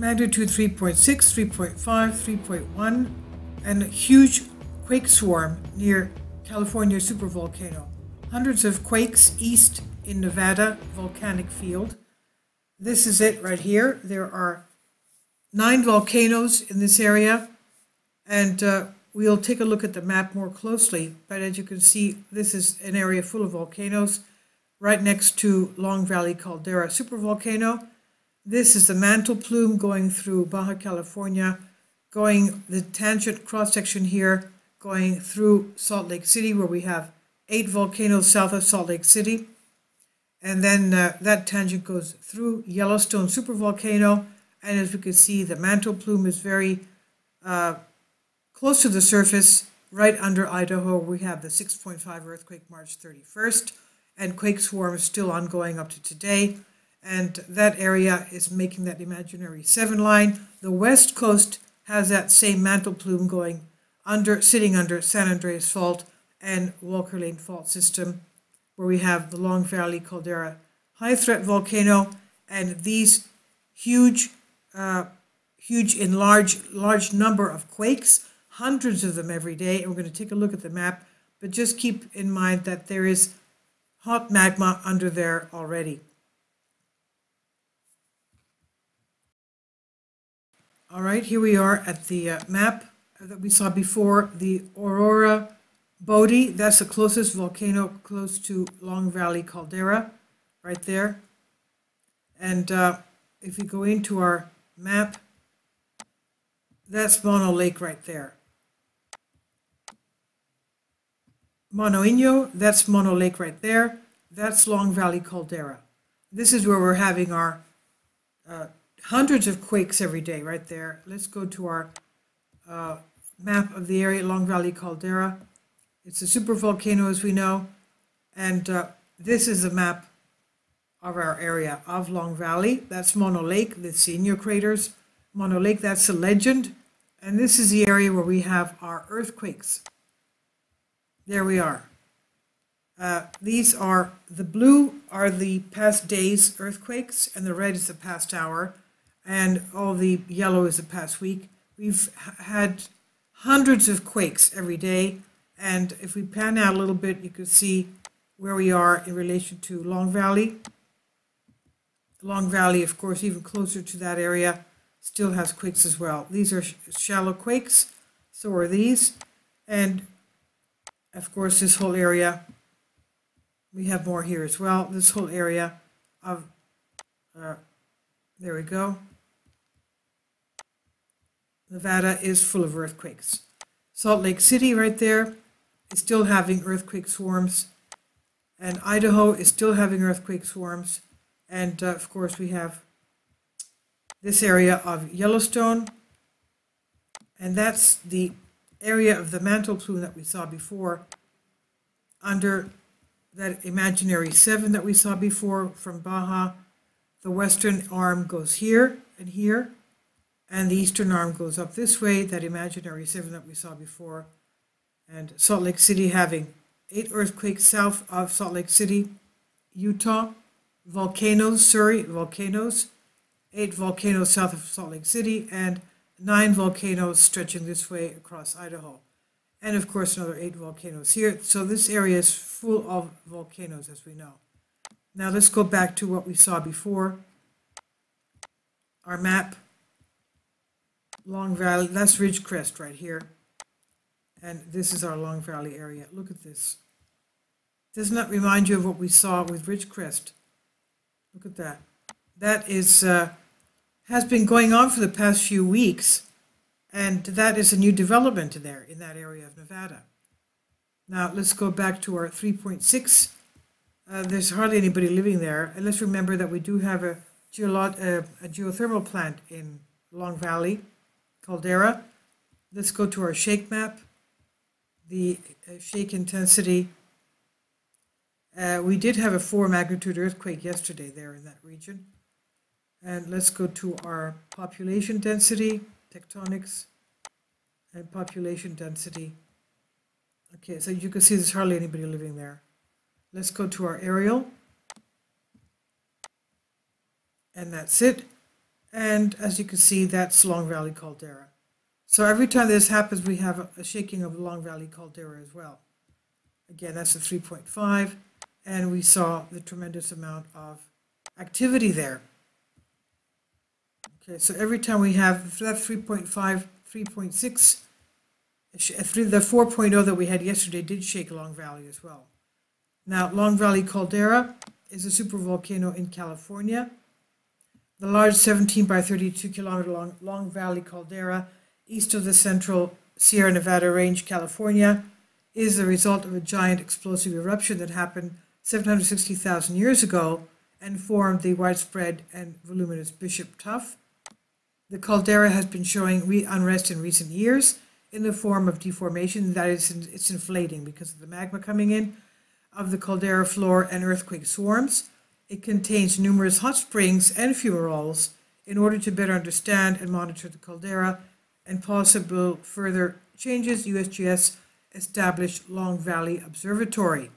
magnitude 3.6, 3.5, 3.1, and a huge quake swarm near California supervolcano. Hundreds of quakes east in Nevada volcanic field. This is it right here. There are nine volcanoes in this area, and uh, we'll take a look at the map more closely. But as you can see, this is an area full of volcanoes right next to Long Valley Caldera supervolcano. This is the mantle plume going through Baja California, going the tangent cross section here, going through Salt Lake City, where we have eight volcanoes south of Salt Lake City. And then uh, that tangent goes through Yellowstone supervolcano. And as we can see, the mantle plume is very uh, close to the surface, right under Idaho. We have the 6.5 earthquake March 31st, and quake swarms still ongoing up to today. And that area is making that imaginary seven line. The west coast has that same mantle plume going under, sitting under San Andreas Fault and Walker Lane Fault System where we have the Long Valley Caldera high threat volcano and these huge, uh, huge in large, large number of quakes, hundreds of them every day. And we're going to take a look at the map, but just keep in mind that there is hot magma under there already. All right, here we are at the uh, map that we saw before, the Aurora Bodie, that's the closest volcano close to Long Valley Caldera, right there. And uh, if we go into our map, that's Mono Lake right there. Mono Inyo, that's Mono Lake right there. That's Long Valley Caldera. This is where we're having our uh, hundreds of quakes every day right there. Let's go to our uh, map of the area, Long Valley Caldera. It's a supervolcano, as we know, and uh, this is a map of our area of Long Valley. That's Mono Lake, the Inyo craters. Mono Lake, that's a legend. And this is the area where we have our earthquakes. There we are. Uh, these are, the blue are the past day's earthquakes, and the red is the past hour, and all the yellow is the past week. We've had hundreds of quakes every day and if we pan out a little bit, you can see where we are in relation to Long Valley. Long Valley, of course, even closer to that area, still has quakes as well. These are sh shallow quakes, so are these. And of course, this whole area, we have more here as well. This whole area of, uh, there we go. Nevada is full of earthquakes. Salt Lake City right there, is still having earthquake swarms, and Idaho is still having earthquake swarms. And uh, of course, we have this area of Yellowstone, and that's the area of the mantle plume that we saw before under that imaginary seven that we saw before from Baja. The western arm goes here and here, and the eastern arm goes up this way, that imaginary seven that we saw before and Salt Lake City having eight earthquakes south of Salt Lake City, Utah, volcanoes, Surrey, volcanoes, eight volcanoes south of Salt Lake City, and nine volcanoes stretching this way across Idaho. And of course, another eight volcanoes here. So this area is full of volcanoes, as we know. Now let's go back to what we saw before. Our map, Long Valley, that's Ridgecrest right here. And this is our Long Valley area. Look at this. Doesn't that remind you of what we saw with Ridgecrest? Look at that. That is uh, has been going on for the past few weeks, and that is a new development there in that area of Nevada. Now let's go back to our 3.6. Uh, there's hardly anybody living there, and let's remember that we do have a, geolo- uh, a geothermal plant in Long Valley, Caldera. Let's go to our shake map the uh, shake intensity. Uh, we did have a four magnitude earthquake yesterday there in that region. And let's go to our population density, tectonics, and population density. Okay, so you can see there's hardly anybody living there. Let's go to our aerial. And that's it. And as you can see, that's Long Valley Caldera. So every time this happens, we have a- shaking of Long Valley Caldera as well. Again, that's a 3.5, and we saw the tremendous amount of activity there. Okay, so every time we have that 3.5, 3.6, sh- uh, three- the 4.0 that we had yesterday did shake Long Valley as well. Now, Long Valley Caldera is a supervolcano in California. The large 17 by 32 kilometer long Long Valley Caldera, east of the central Sierra Nevada range, California, is the result of a giant explosive eruption that happened 760,000 years ago and formed the widespread and voluminous Bishop Tuff. The caldera has been showing re- unrest in recent years in the form of deformation, that is, it's inflating because of the magma coming in, of the caldera floor and earthquake swarms. It contains numerous hot springs and fumaroles in order to better understand and monitor the caldera and possible further changes, USGS established Long Valley Observatory.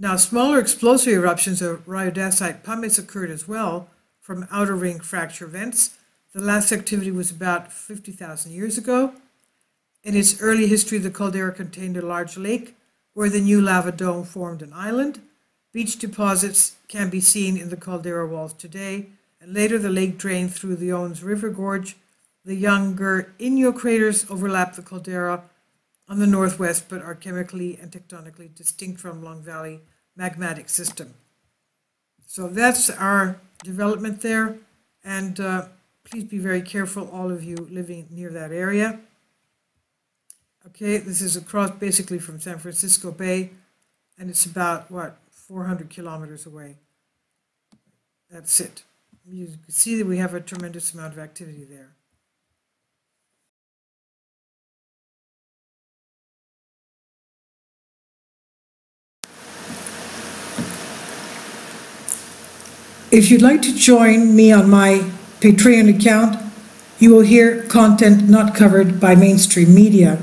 Now, smaller explosive eruptions of rhyodacite pumice occurred as well from outer ring fracture vents. The last activity was about 50,000 years ago. In its early history, the caldera contained a large lake where the new lava dome formed an island. Beach deposits can be seen in the caldera walls today, and later the lake drained through the Owens River Gorge. The younger Inyo craters overlap the caldera on the northwest, but are chemically and tectonically distinct from Long Valley magmatic system. So that's our development there, and uh, please be very careful, all of you living near that area. Okay, this is across basically from San Francisco Bay, and it's about, what, 400 kilometers away. That's it. You can see that we have a tremendous amount of activity there. If you'd like to join me on my Patreon account, you will hear content not covered by mainstream media.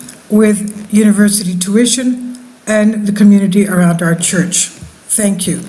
with university tuition and the community around our church. Thank you.